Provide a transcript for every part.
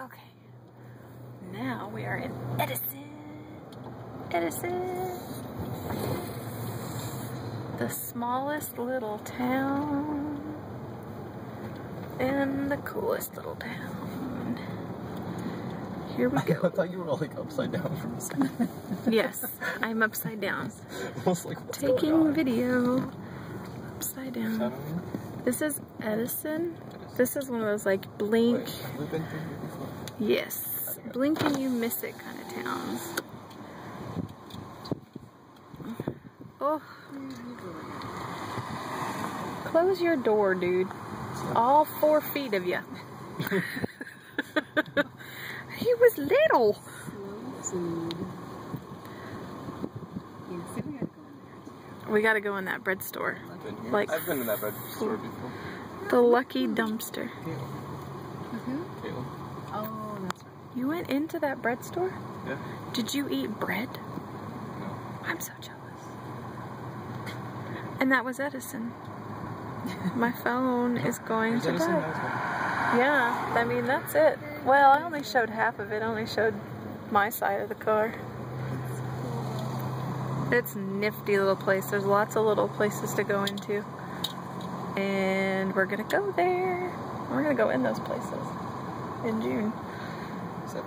Okay, now we are in Edison. Edison. The smallest little town and the coolest little town. Here we go. I thought you were all like upside down from a second. yes, I'm upside down. Almost like Taking video. Upside down. This is Edison. This is one of those like blink. Wait, have we been through here before? Yes. Blink and you miss it kind of towns. Oh. Close your door, dude. All four feet of you. he was little. We gotta go in that bread store. I've been. Like- I've been in that bread store before. The lucky dumpster. Caleb. Oh, that's right. You went into that bread store? Yeah. Did you eat bread? No. I'm so jealous. And that was Edison. My phone is going to Edison? die. Yeah, I mean, that's it. Well, I only showed half of it. I only showed my side of the car. It's a nifty little place. There's lots of little places to go into. And we're gonna go there. We're gonna go in those places in June. Was-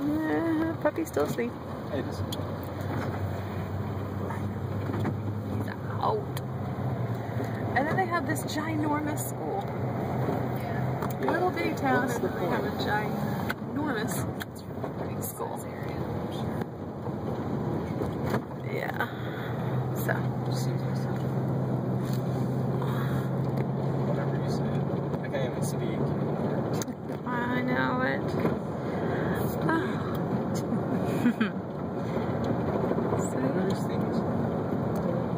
Is that puppy's still asleep. Edison. He's out. And then they have this ginormous school. Yeah. Little bitty town, What's and the then they have a ginormous School. area, sure. Yeah. So, Just seems like such a... Whatever you say. I can't even speak. I know it. Oh. Mm-hmm. These things?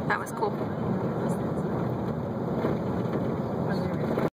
that was cool.